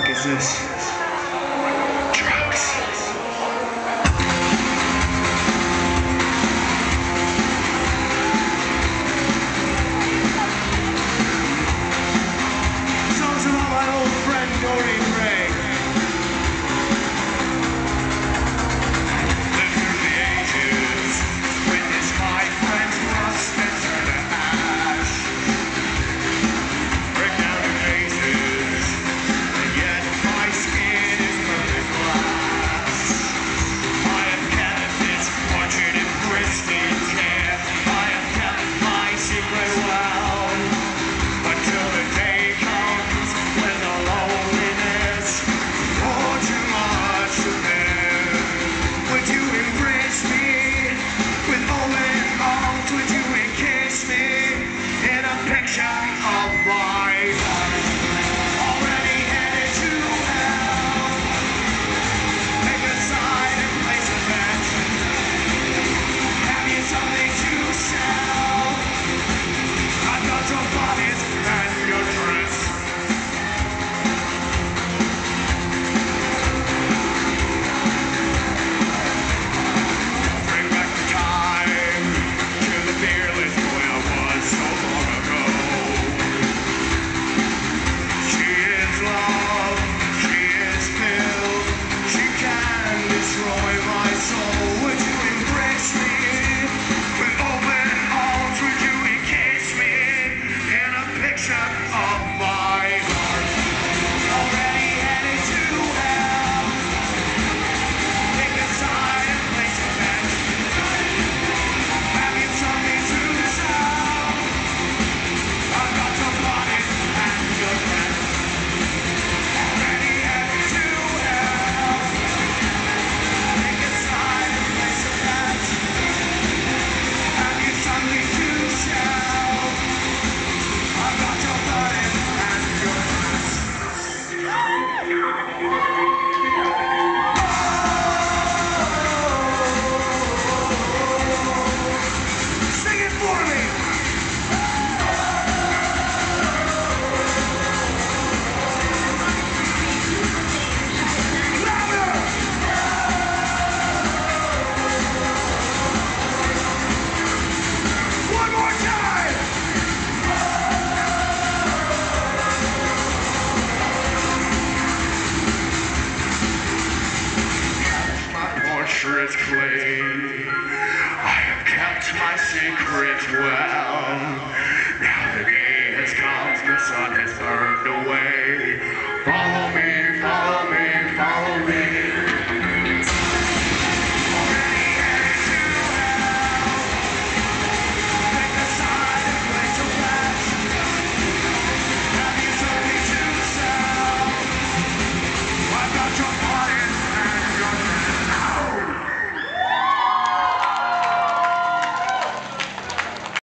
fuck is this? Drugs. Songs about my old friend Dorian Gray. is clean. I have kept my secret well. Now the day has come, the sun has burned away. Follow